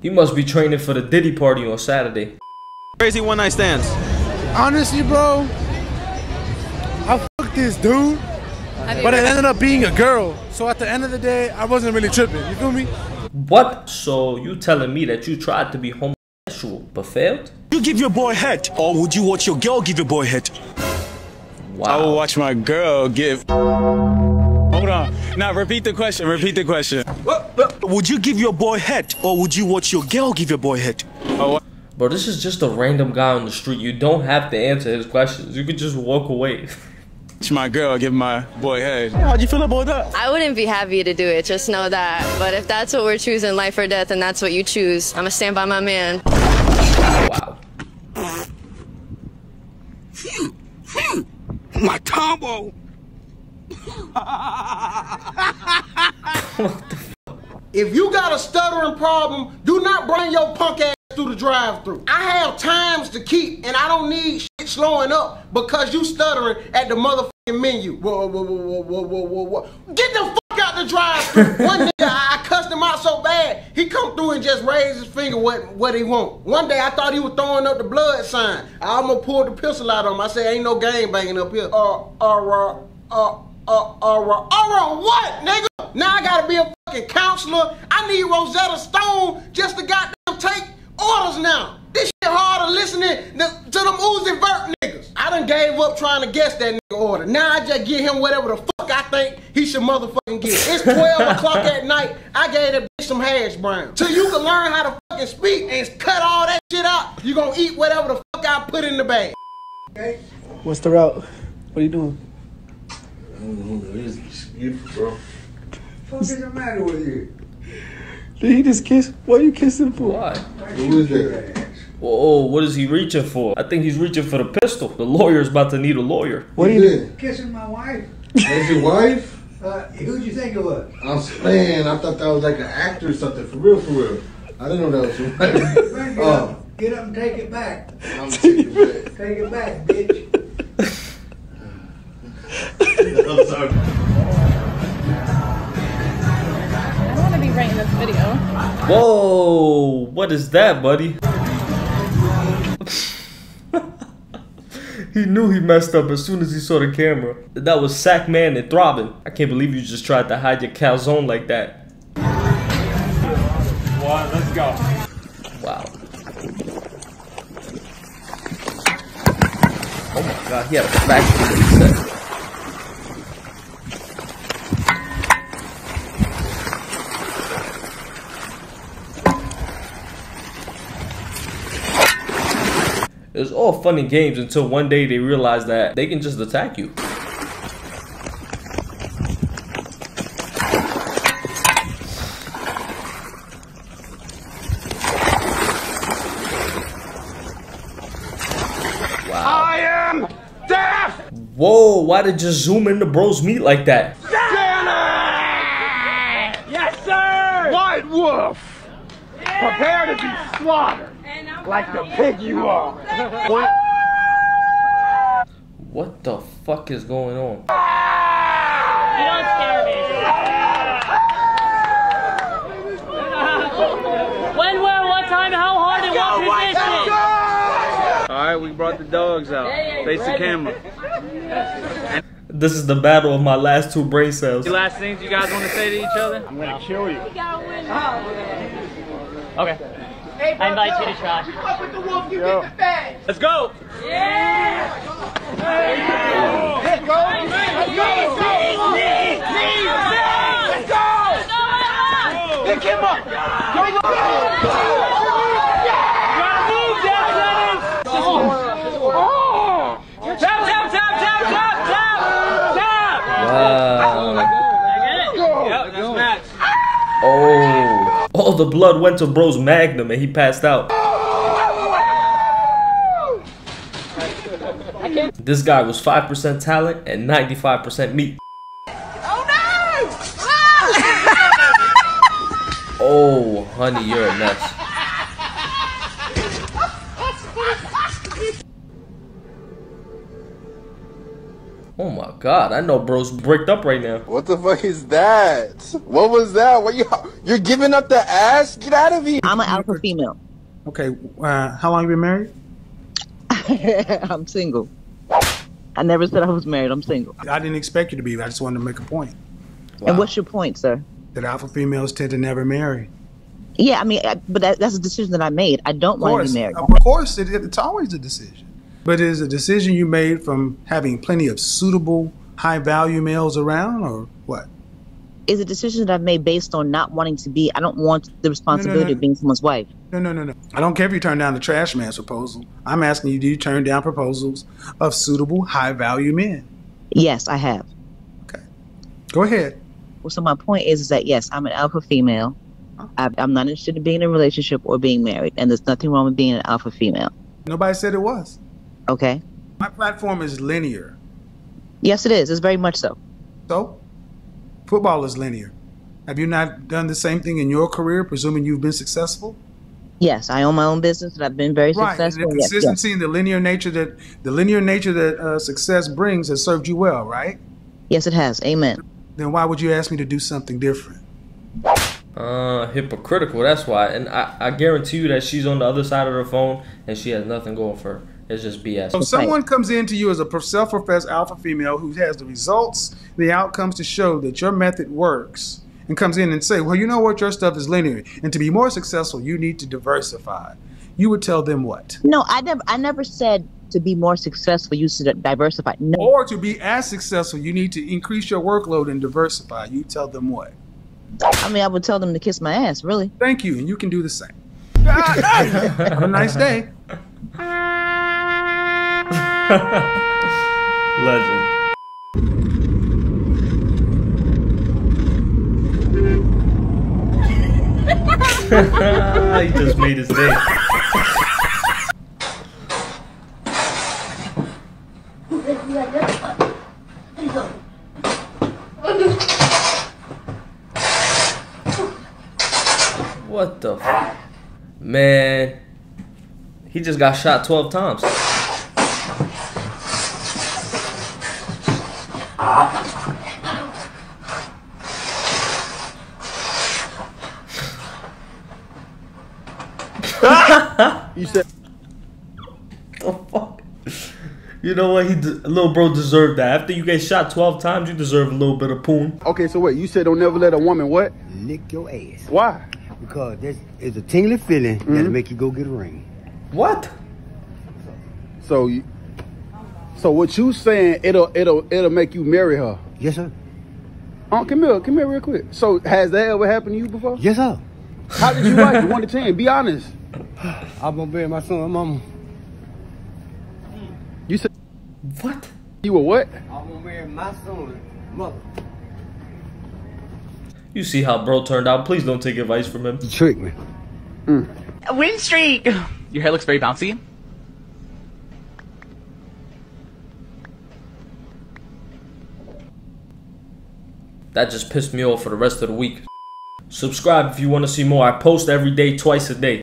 He must be training for the Diddy party on Saturday. Crazy one night stands. Honestly, bro, I fucked this dude, but it ended up being a girl. So at the end of the day, I wasn't really tripping. You feel me? What? So you telling me that you tried to be homosexual but failed? You give your boy head, or would you watch your girl give your boy head? Wow. I will watch my girl give. Hold on. Now repeat the question. Repeat the question. Would you give your boy head, or would you watch your girl give your boy head? Oh, Bro, this is just a random guy on the street. You don't have to answer his questions. You could just walk away. It's my girl give my boy head. How'd you feel about that? I wouldn't be happy to do it, just know that. But if that's what we're choosing, life or death, and that's what you choose, I'm gonna stand by my man. wow. My combo. If you got a stuttering problem, do not bring your punk ass through the drive-through. I have times to keep, and I don't need shit slowing up because you stuttering at the motherfucking menu. Whoa, whoa, whoa, whoa, whoa, whoa, whoa, whoa. Get the fuck out the drive-through. One nigga, I, I cussed him out so bad, he come through and just raised his finger what, what he want. One day I thought he was throwing up the blood sign. I almost pulled the pistol out on him. I said, ain't no game banging up here. Uh, uh, uh, uh, uh, uh, uh, uh, what, nigga? Now I gotta be a fucking counselor. I need Rosetta Stone just to goddamn take orders now. This shit harder listening to, to them Uzi Vert niggas. I done gave up trying to guess that nigga order. Now I just give him whatever the fuck I think he should motherfucking get. It's 12 o'clock at night. I gave that bitch some hash brown. Till you can learn how to fucking speak and cut all that shit out, you gonna eat whatever the fuck I put in the bag. What's the route? What are you doing? I don't know, this is beautiful, bro. What is the matter with you? Did he just kiss? What are you kissing for? Why? Who is that? Oh, what is he reaching for? I think he's reaching for the pistol. The lawyer's about to need a lawyer. What are you did? Kissing my wife? That's your wife? Uh, who'd you think it was? I'm saying, I thought that was like an actor or something. For real, for real. I didn't know that was your wife. Get, Oh, up, get up and take it back. I'm taking it back. Take it back, bitch. I'm. I don't want to be writing this video. Whoa, what is that, buddy? he knew he messed up as soon as he saw the camera. That was Sack Man and Throbbing. I can't believe you just tried to hide your calzone like that. One, let's go. Wow. Oh my god, he had a factory set. It was all fun and games until one day they realized that they can just attack you. I am deaf. Whoa, why did you zoom into bro's meat like that? Yes, sir. White wolf. Prepare to be slaughtered like the pig you are. What? What the fuck is going on? When, where, what time, how hard, and what position? All right, we brought the dogs out. Face the camera. This is the battle of my last two brain cells. The last things you guys want to say to each other? I'm gonna kill you. Okay. I invite you to try. Let's go. Yeah. Hey. Let's go. Let's go. Let's go. Knees, knees, Let's go. Pick him up. Go, go, go. Yeah. Move down, Dennis. Oh. Tap, tap, tap, tap, tap, tap, tap. Wow. Yep, that's Max. Oh. All the blood went to bro's magnum and he passed out. This guy was 5% talent and 95% meat. Oh, oh, honey, you're a mess. Oh my god, I know bro's bricked up right now. What the fuck is that? What was that? What you you're giving up the ass? Get out of here. I'm an alpha female. Okay, uh, how long you been married? I'm single. I never said I was married. I'm single. I didn't expect you to be. I just wanted to make a point. And what's your point, sir? That alpha females tend to never marry. Yeah, I mean, I, but that, that's a decision that I made. I don't want to course, be married. of course, it, it's always a decision. But is a decision you made from having plenty of suitable, high value males around, or what? Is a decision that I've made based on not wanting to be. I don't want the responsibility no. of being someone's wife. No, no, no, no. I don't care if you turn down the trash man's proposal. I'm asking you, do you turn down proposals of suitable, high value men? Yes, I have. Okay. Go ahead. Well, so my point is, is that yes, I'm an alpha female. I'm not interested in being in a relationship or being married, and there's nothing wrong with being an alpha female. Nobody said it was. Okay. My platform is linear. Yes, it is. It's very much so. So, football is linear. Have you not done the same thing in your career, presuming you've been successful? Yes, I own my own business, and I've been very Right. And successful. the Yes, yes. consistency and the linear nature that the linear nature that uh, success brings has served you well, right? Yes, it has. Amen. Then why would you ask me to do something different? Uh, hypocritical. That's why. And I, I guarantee you that she's on the other side of the phone and she has nothing going for her. It's just BS. So someone comes in to you as a self-professed alpha female who has the results, the outcomes to show that your method works, and comes in and say, "Well, you know what? Your stuff is linear, and to be more successful, you need to diversify." You would tell them what? No, I never. I never said to be more successful, you should diversify. No. Or to be as successful, you need to increase your workload and diversify. You tell them what? I mean, I would tell them to kiss my ass. Really. Thank you, and you can do the same. Ah, Have a nice day. Legend. he just made his day. What the Man. He just got shot 12 times. you said the fuck? You know what? He de- little bro deserved that. After you get shot 12 times, you deserve a little bit of poon. Okay, so wait, you said don't never let a woman what? Lick your ass. Why? Because this is a tingly feeling that'll mm-hmm. make you go get a ring. What? So you So what you saying it'll it'll it'll make you marry her? Yes, sir. Oh, Camille, come here real quick. So has that ever happened to you before? Yes, sir. How did you like it? One to ten. Be honest. I'm gonna bury my son, my mama. You said What? You were what? I'm gonna marry my son, mother. You see how bro turned out. Please don't take advice from him. You tricked me. A win streak. Your hair looks very bouncy. That just pissed me off for the rest of the week. Subscribe if you want to see more. I post every day, twice a day.